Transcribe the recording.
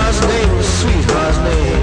sweetheart's name, sweetheart's name.